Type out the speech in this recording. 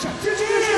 Shut your